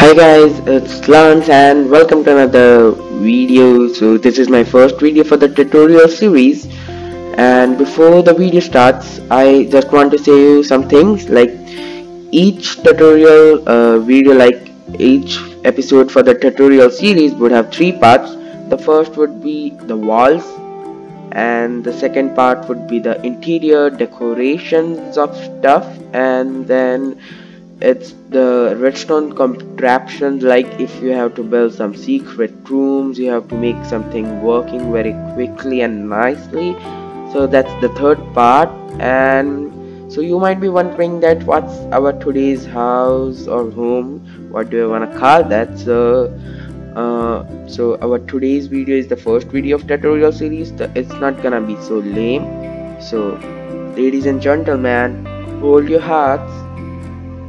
Hi guys, it's Lance and welcome to another video. So this is my first video for the tutorial series and before the video starts I just want to say you some things like each tutorial uh, video like each episode for the tutorial series would have three parts. The first would be the walls and the second part would be the interior decorations of stuff. And then it's the redstone contraptions like if you have to build some secret rooms you have to make something working very quickly and nicely. So that's the third part. And so you might be wondering that what's our today's house or home? What do I want to call that? So uh, so our today's video is the first video of tutorial series. It's not gonna be so lame. So ladies and gentlemen hold your hearts.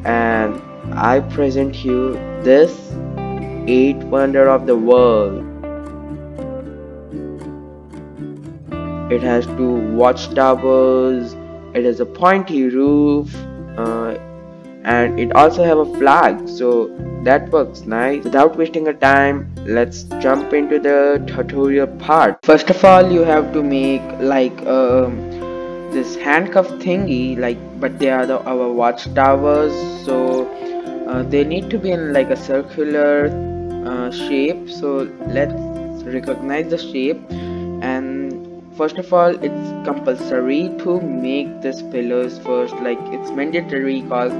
And I present you this eight wonder of the world. It has two watchtowers, it has a pointy roof, uh, and it also have a flag so that works nice. Without wasting a time let's jump into the tutorial part. First of all you have to make like um, this handcuff thingy like but they are the our watchtowers so uh, they need to be in like a circular uh, shape. So let's recognize the shape. And first of all it's compulsory to make these pillars first. Like it's mandatory because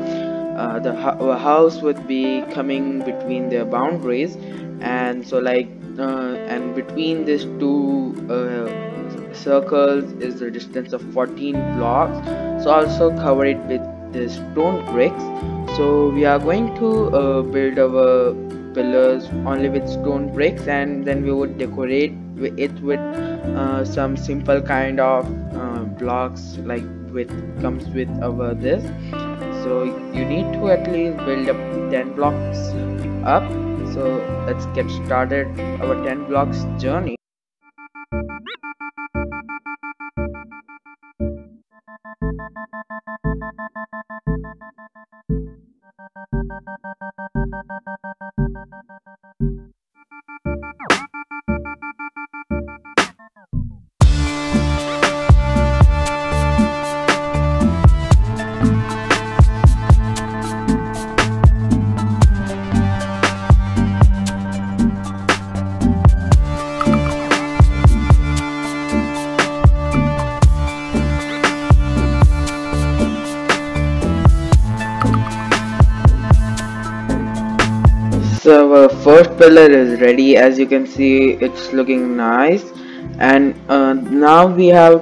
uh, the house would be coming between their boundaries. And so like uh, and between these two uh, circles is the distance of 14 blocks. So also cover it with the stone bricks. So we are going to uh, build our pillars only with stone bricks. And then we would decorate it with uh, some simple kind of uh, blocks like with comes with our this so you need to at least build up 10 blocks up. So let's get started our 10 blocks journey pillar is ready. As you can see it's looking nice. And uh, now we have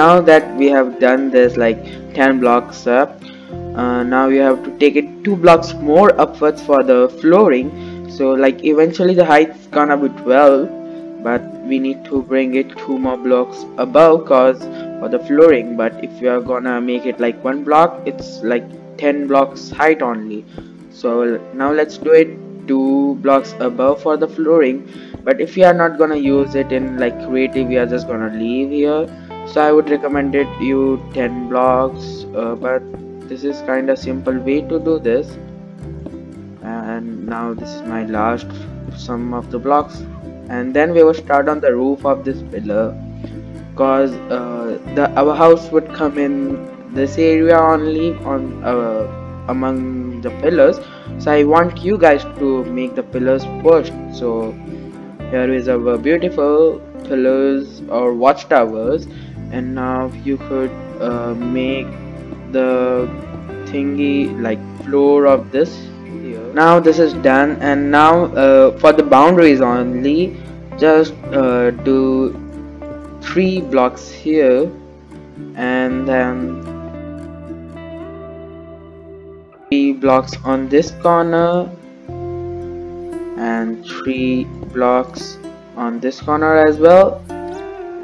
now that we have done this like 10 blocks up uh, now you have to take it two blocks more upwards for the flooring. So like eventually the height's gonna be 12 but we need to bring it two more blocks above cause for the flooring. But if you are gonna make it like one block it's like 10 blocks height only. So now let's do it two blocks above for the flooring but if you are not gonna use it in like creative we are just gonna leave here. So i would recommend it you 10 blocks uh, but this is kind of simple way to do this. And now this is my last sum of the blocks. And then we will start on the roof of this pillar because uh, the our house would come in this area only on uh, among the pillars so i want you guys to make the pillars first. So here is our beautiful pillars or watchtowers. And now you could uh, make the thingy like floor of this here. now this is done. And now uh, for the boundaries only just uh, do three blocks here. And then three blocks on this corner and three blocks on this corner as well.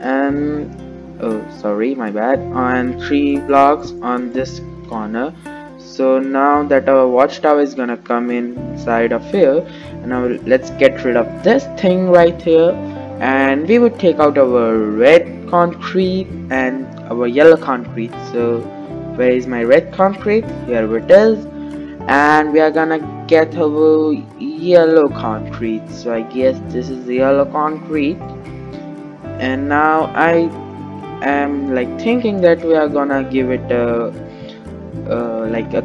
And oh sorry my bad. And three blocks on this corner. So now that our watchtower is gonna come inside of here and now let's get rid of this thing right here. And we would take out our red concrete and our yellow concrete. So where is my red concrete? Here it is. And we are gonna get our yellow concrete. So I guess this is the yellow concrete. And now I am like thinking that we are gonna give it a uh, like a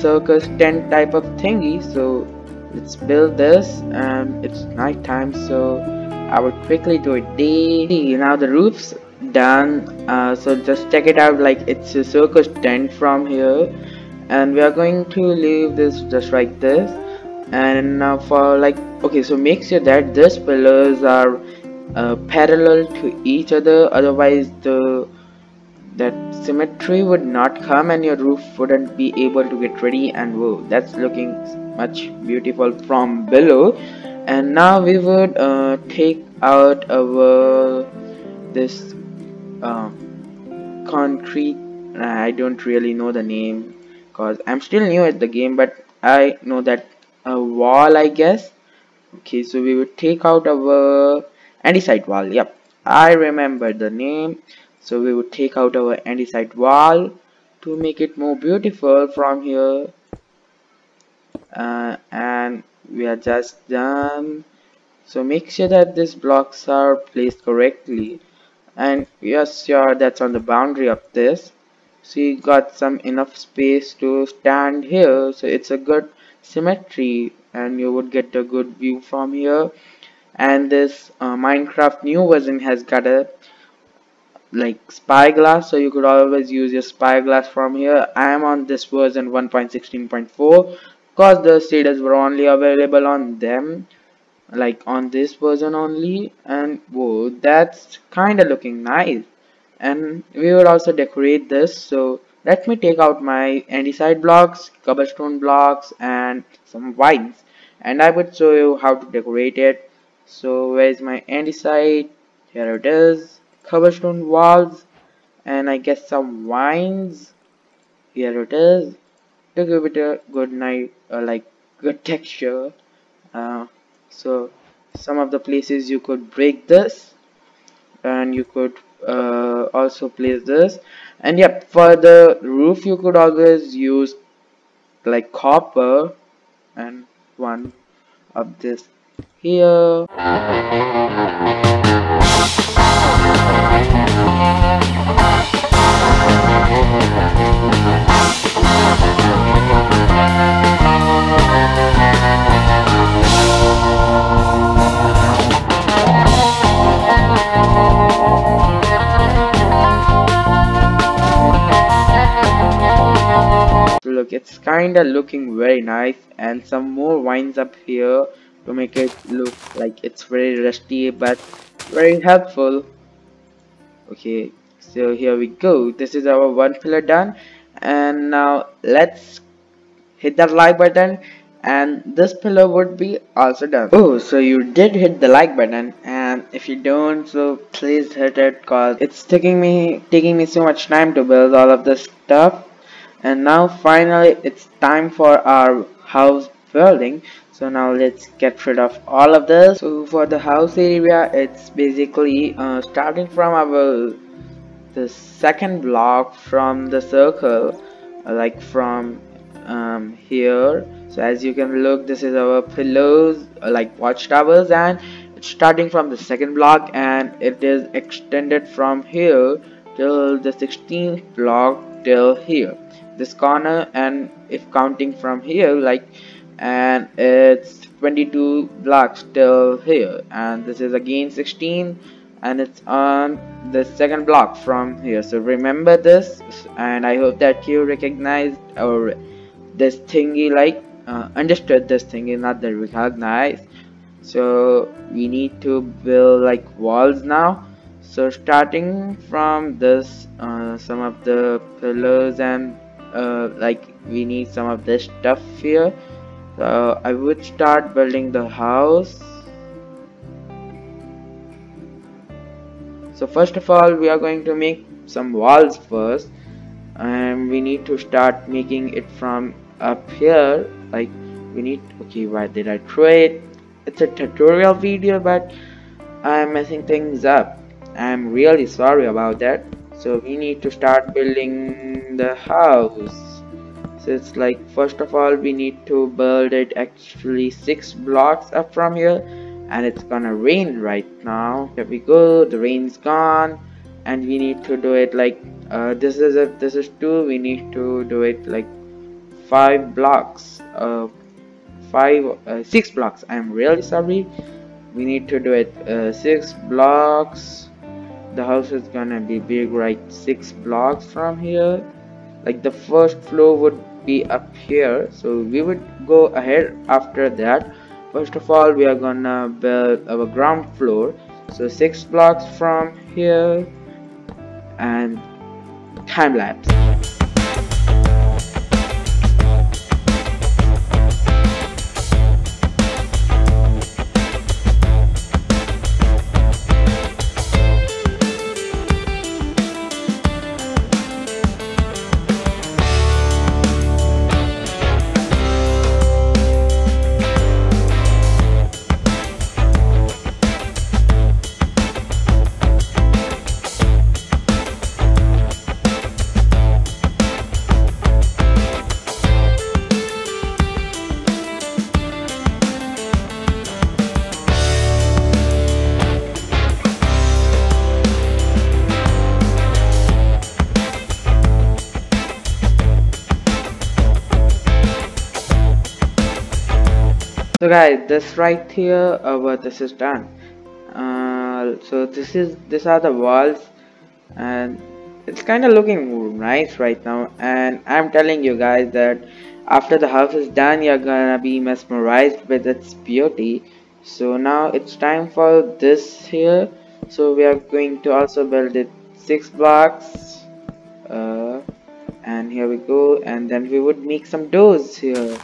circus tent type of thingy. So let's build this and it's night time so I will quickly do it. Day now the roof's done uh, so just check it out like it's a circus tent from here. And we are going to leave this just like this. And now for like okay so make sure that these pillars are uh, parallel to each other otherwise the that symmetry would not come and your roof wouldn't be able to get ready and whoa that's looking much beautiful from below. And now we would uh, take out our this uh, concrete I don't really know the name because I'm still new at the game but I know that a wall I guess. Okay so we would take out our andesite wall yep. I remember the name. So we would take out our andesite wall to make it more beautiful from here. Uh, and we are just done. So make sure that these blocks are placed correctly and yes sure that's on the boundary of this. So you got some enough space to stand here so it's a good symmetry and you would get a good view from here. And this uh, minecraft new version has got a like spyglass so you could always use your spyglass from here. I am on this version 1.16.4 because the shaders were only available on them like on this version only and whoa that's kind of looking nice. And we would also decorate this so let me take out my andesite blocks cobblestone blocks and some vines. And I would show you how to decorate it. So where's my andesite? Here it is. Cobblestone walls and I guess some vines. Here it is. To give it a good night uh, like good texture. Uh, so some of the places you could break this and you could uh, also place this. And yeah for the roof you could always use like copper and one of this here look it's kinda looking very nice and some more vines up here to make it look like it's very rusty but very helpful. Okay so here we go. This is our one pillar done and now let's hit that like button and this pillar would be also done. Oh so you did hit the like button and if you don't so please hit it cause it's taking me taking me so much time to build all of this stuff and now finally it's time for our house building. So now let's get rid of all of this. So for the house area it's basically uh, starting from our the second block from the circle uh, like from um, here. So as you can look this is our pillars uh, like watchtowers and it's starting from the second block and it is extended from here till the 16th block till here this corner and if counting from here like and it's 22 blocks till here. And this is again 16 and it's on the second block from here. So remember this and i hope that you recognized or this thingy like uh, understood this thingy not that recognize. So we need to build like walls now. So starting from this uh, some of the pillars and uh, like we need some of this stuff here. So I would start building the house. So first of all we are going to make some walls first. And we need to start making it from up here. Like we need okay why did I throw it? It's a tutorial video but I'm messing things up. I'm really sorry about that so we need to start building the house. So it's like first of all we need to build it actually six blocks up from here. And it's gonna rain right now. Here we go. The rain's gone. And we need to do it like uh, this is a this is two. We need to do it like five blocks uh, five uh, six blocks. I'm really sorry. We need to do it uh, six blocks the house is gonna be big right? Six blocks from here. Like the first floor would be up here. So we would go ahead after that. First of all we are gonna build our ground floor. So six blocks from here. And time lapse guys this right here uh, this is done. Uh, so this is these are the walls and it's kind of looking nice right now. And I'm telling you guys that after the house is done you're gonna be mesmerized with its beauty. So now it's time for this here. So we are going to also build it six blocks uh, and here we go. And then we would make some doors here.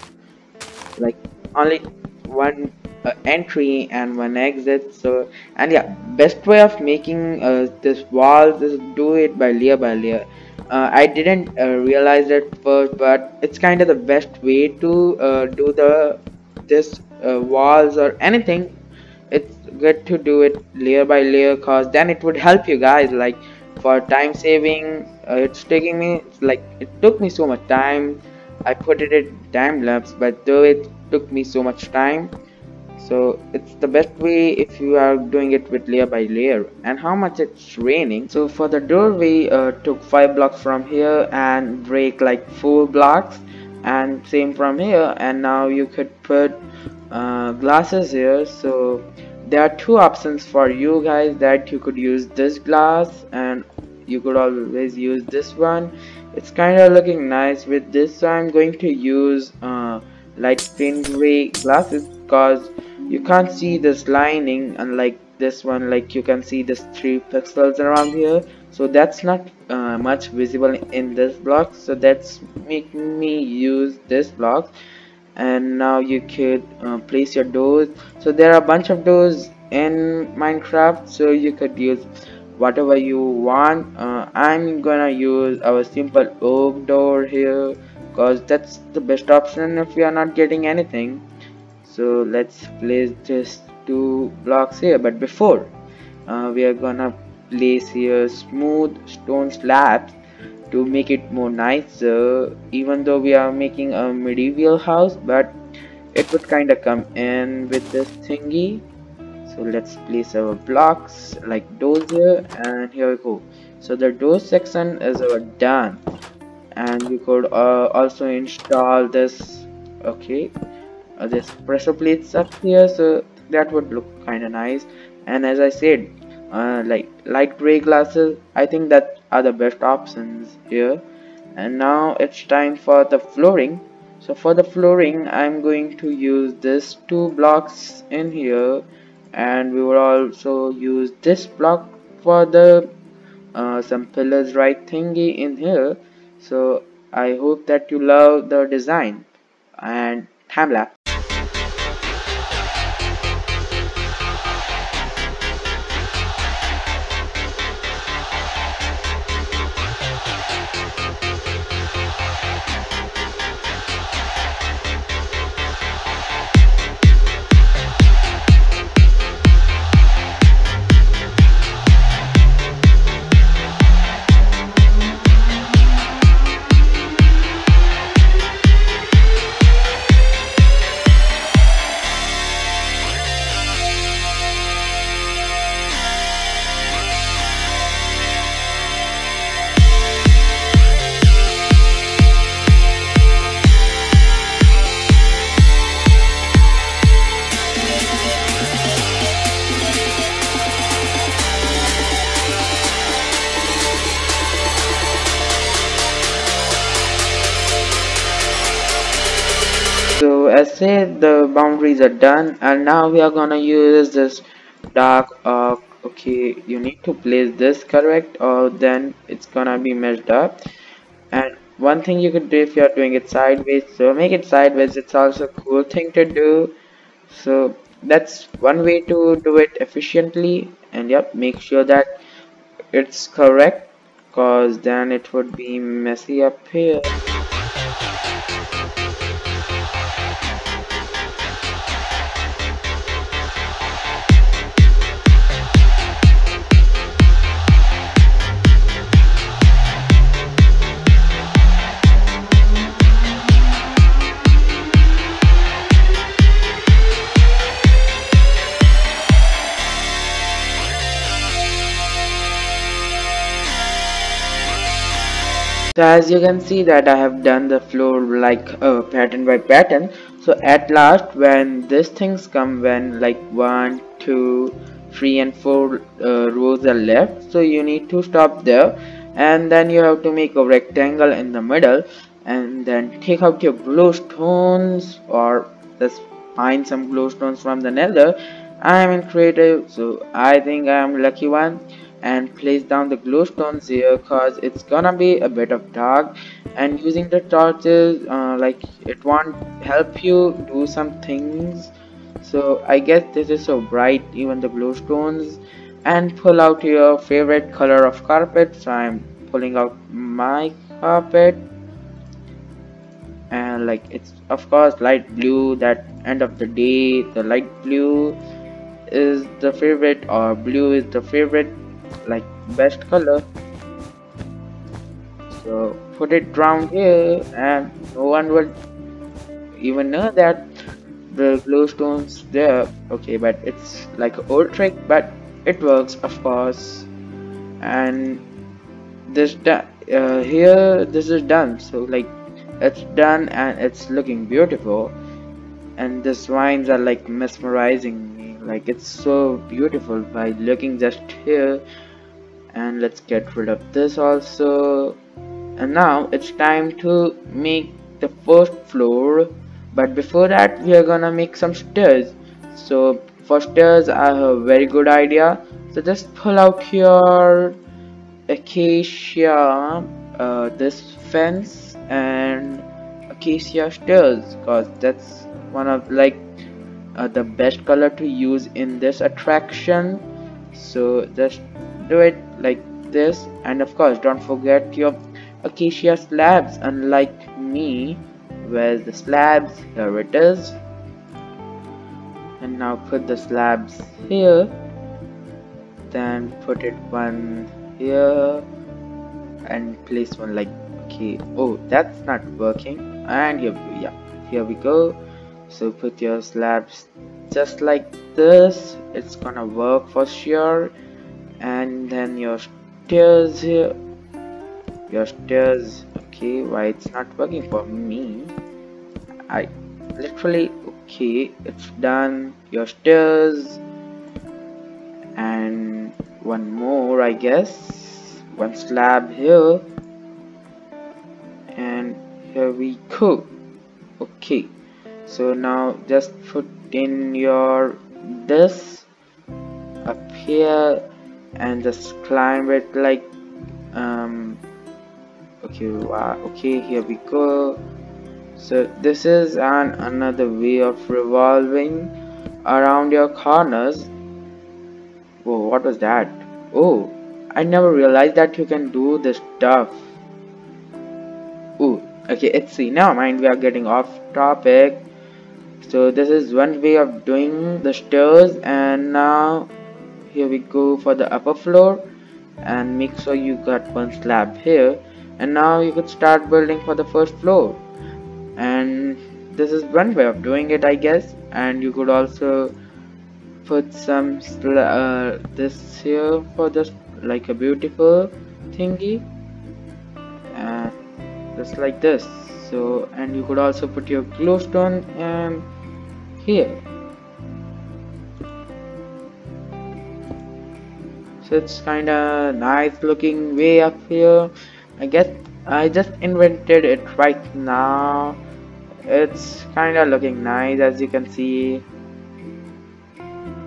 Like only one uh, entry and one exit so and yeah best way of making uh, this wall is do it by layer by layer. Uh, I didn't uh, realize it first but it's kind of the best way to uh, do the this uh, walls or anything. It's good to do it layer by layer cause then it would help you guys like for time saving. It's taking me like it took me so much time I put it in time lapse but though it took me so much time so it's the best way if you are doing it with layer by layer. And how much it's raining. So for the door we uh, took five blocks from here and break like four blocks and same from here. And now you could put uh, glasses here. So there are two options for you guys that you could use this glass and you could always use this one it's kind of looking nice. With this so i'm going to use uh, light skin gray glasses because you can't see this lining unlike this one. Like you can see this three pixels around here. So that's not uh, much visible in this block. So that's making me use this block. And now you could uh, place your doors. So there are a bunch of doors in minecraft. So you could use whatever you want uh, i'm gonna use our simple oak door here because that's the best option if we are not getting anything. So let's place just two blocks here. But before uh, we are gonna place here smooth stone slabs to make it more nicer even though we are making a medieval house but it would kind of come in with this thingy so let's place our blocks like those here and here we go. So the door section is our done. And you could uh, also install this okay. Uh, this pressure plates up here so that would look kind of nice. And as I said uh, like light gray glasses I think that are the best options here. And now it's time for the flooring. So for the flooring I'm going to use this two blocks in here and we will also use this block for the uh, some pillars right thingy in here. So I hope that you love the design and time lapse boundaries are done? And now we are gonna use this dark uh, okay you need to place this correct or then it's gonna be messed up. And one thing you could do if you're doing it sideways so make it sideways it's also a cool thing to do. So that's one way to do it efficiently and yep make sure that it's correct cause then it would be messy up here as you can see that I have done the floor like uh, pattern by pattern. So at last when these things come when like one two three and four uh, rows are left so you need to stop there. And then you have to make a rectangle in the middle. And then take out your glowstones or just find some glowstones from the nether. I am in creative so I think I am lucky one and place down the glowstones here cause it's gonna be a bit of dark. And using the torches uh, like it won't help you do some things. So I guess this is so bright even the glowstones. And pull out your favorite color of carpet so I'm pulling out my carpet. And like it's of course light blue. That end of the day the light blue is the favorite or blue is the favorite like best color. So put it down here and no one will even know that the glowstones there. Okay but it's like an old trick but it works of course. And this done uh, here this is done. So like it's done and it's looking beautiful. And the swines are like mesmerizing me. Like it's so beautiful by looking just here and let's get rid of this also. And now it's time to make the first floor but before that we are gonna make some stairs. So for stairs I have a very good idea. So just pull out your acacia uh, this fence and acacia stairs because that's one of like uh, the best color to use in this attraction. So just do it like this. And of course don't forget your acacia slabs. Unlike me where's the slabs here it is. And now put the slabs here. Then put it one here. And place one like okay. Oh that's not working. And here yeah here we go. So put your slabs just like this. It's gonna work for sure and then your stairs here. Your stairs okay why it's not working for me. I literally okay it's done. Your stairs. And one more I guess. One slab here. And here we go. Okay so now just put in your this up here and just climb it like um okay wow okay here we go. So this is an another way of revolving around your corners. Whoa what was that? Oh I never realized that you can do this stuff. Oh okay let's see now mind we are getting off topic. So this is one way of doing the stairs and now here we go for the upper floor and make sure you got one slab here. And now you could start building for the first floor. And this is one way of doing it I guess. And you could also put some uh, this here for just like a beautiful thingy. And just like this. So and you could also put your glowstone um, here so it's kind of nice looking way up here. I guess I just invented it right now. It's kind of looking nice as you can see.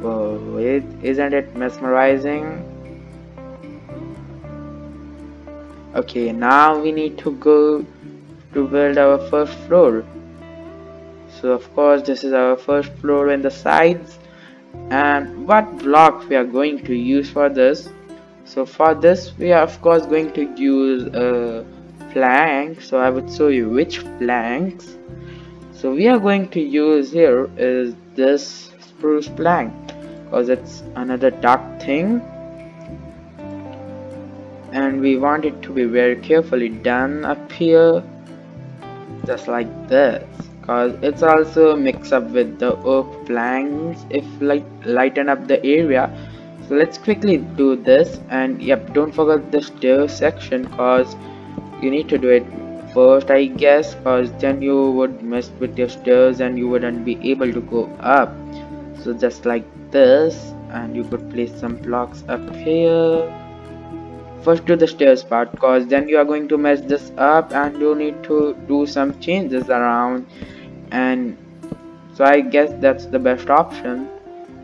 Whoa it isn't it mesmerizing? Okay now we need to go to build our first floor. So of course this is our first floor in the sides and what block we are going to use for this? So for this we are of course going to use a plank. So I would show you which planks. So we are going to use here is this spruce plank because it's another dark thing. And we want it to be very carefully done up here just like this because it's also mixed up with the oak planks. If like lighten up the area. So let's quickly do this. And yep don't forget the stair section. Because you need to do it first I guess. Because then you would mess with your stairs and you wouldn't be able to go up. So just like this. And you could place some blocks up here. First do the stairs part. Because then you are going to mess this up. And you need to do some changes around and so I guess that's the best option.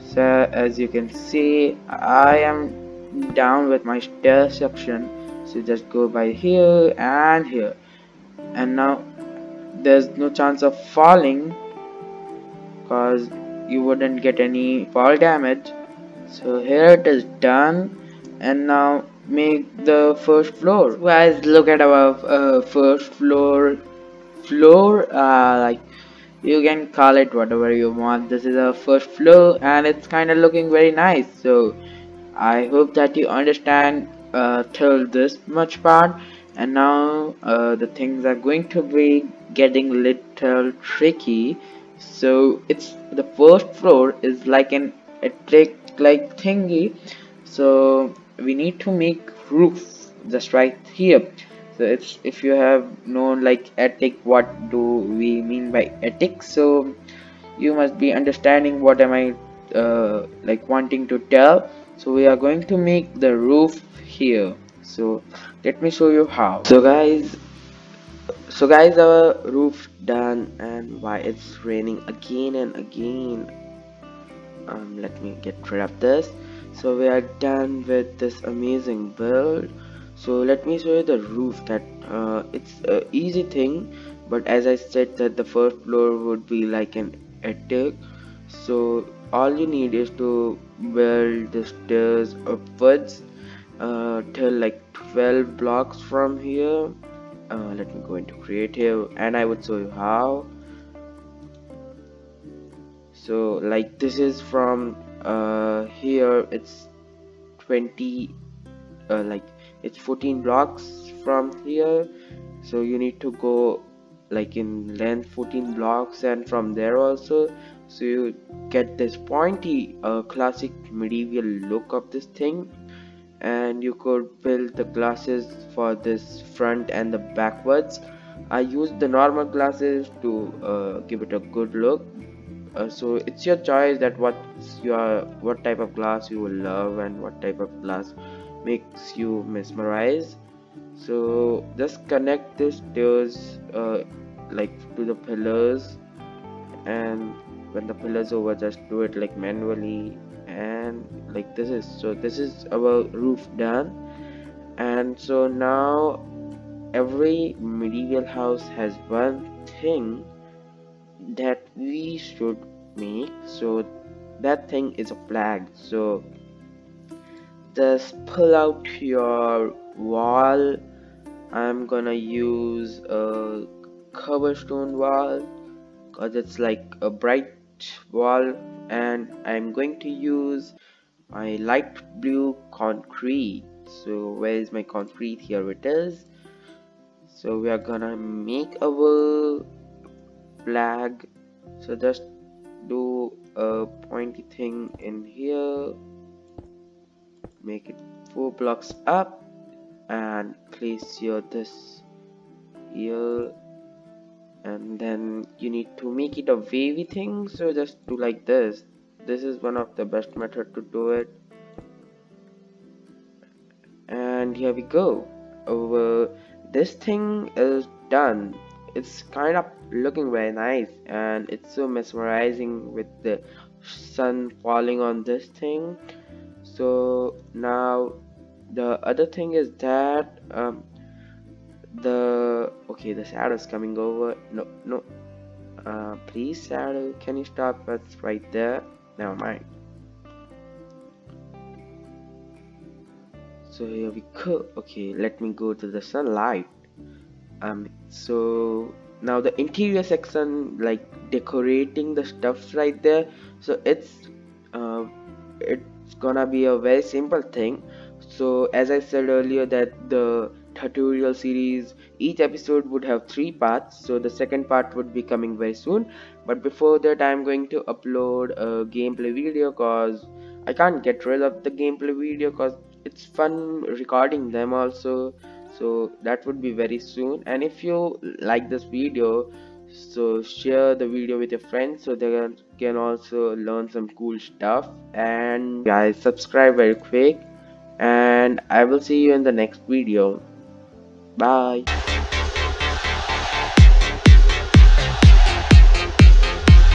So as you can see I am down with my stair section so just go by here and here. And now there's no chance of falling because you wouldn't get any fall damage. So here it is done. And now make the first floor. Guys look at our uh, first floor. Floor uh, like you can call it whatever you want. This is our first floor and it's kind of looking very nice. So I hope that you understand uh, till this much part. And now uh, the things are going to be getting little tricky. So it's the first floor is like an attic like thingy. So we need to make roof just right here so it's if you have known like attic what do we mean by attic so you must be understanding what am I uh, like wanting to tell. So we are going to make the roof here. So let me show you how. So guys so guys our roof done and why it's raining again and again. Um let me get rid of this. So we are done with this amazing build so let me show you the roof that uh, it's a easy thing but as I said that the first floor would be like an attic. So all you need is to build the stairs upwards uh, till like 12 blocks from here. Uh, let me go into creative and I would show you how. So like this is from uh, here it's 20 uh, like it's 14 blocks from here so you need to go like in length 14 blocks and from there also. So you get this pointy uh, classic medieval look of this thing and you could build the glasses for this front and the backwards. I used the normal glasses to uh, give it a good look. Uh, so it's your choice that what's your what type of glass you will love and what type of glass makes you mesmerize. So just connect this stairs uh, like to the pillars. And when the pillars over just do it like manually. And like this is so this is our roof done. And so now every medieval house has one thing that we should make. So that thing is a flag. So just pull out your wall. I'm gonna use a cobblestone wall because it's like a bright wall and I'm going to use my light blue concrete. So where is my concrete? Here it is. So we are gonna make our flag. So just do a pointy thing in here make it four blocks up and place your this here. And then you need to make it a wavy thing so just do like this. This is one of the best method to do it. And here we go. Over this thing is done. It's kind of looking very nice and it's so mesmerizing with the sun falling on this thing so now the other thing is that um, the okay the shadow's coming over. No no uh, please shadow can you stop us right there? Never mind. So here we go. Okay let me go to the sunlight. Um so now the interior section like decorating the stuff right there. So it's it's gonna be a very simple thing. So as i said earlier that the tutorial series each episode would have three parts. So the second part would be coming very soon. But before that i'm going to upload a gameplay video cause i can't get rid of the gameplay video cause it's fun recording them also. So that would be very soon. And if you like this video so share the video with your friends so they can also learn some cool stuff. And guys subscribe very quick. And i will see you in the next video. Bye.